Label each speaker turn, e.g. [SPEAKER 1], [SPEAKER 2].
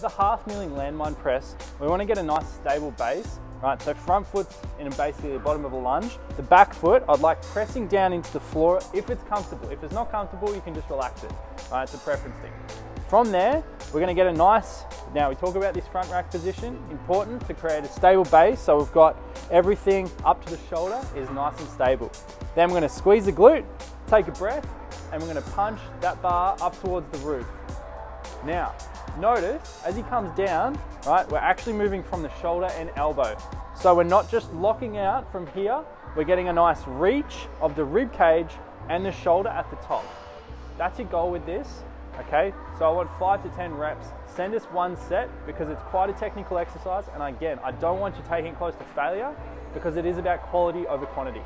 [SPEAKER 1] the half kneeling landmine press, we want to get a nice stable base, right? So front foot's in basically the bottom of a lunge. The back foot, I'd like pressing down into the floor if it's comfortable. If it's not comfortable, you can just relax it, right? It's a preference thing. From there, we're gonna get a nice, now we talk about this front rack position, important to create a stable base. So we've got everything up to the shoulder is nice and stable. Then we're gonna squeeze the glute, take a breath, and we're gonna punch that bar up towards the roof. Now, notice as he comes down, right, we're actually moving from the shoulder and elbow. So we're not just locking out from here, we're getting a nice reach of the rib cage and the shoulder at the top. That's your goal with this, okay? So I want five to 10 reps. Send us one set because it's quite a technical exercise. And again, I don't want you taking close to failure because it is about quality over quantity.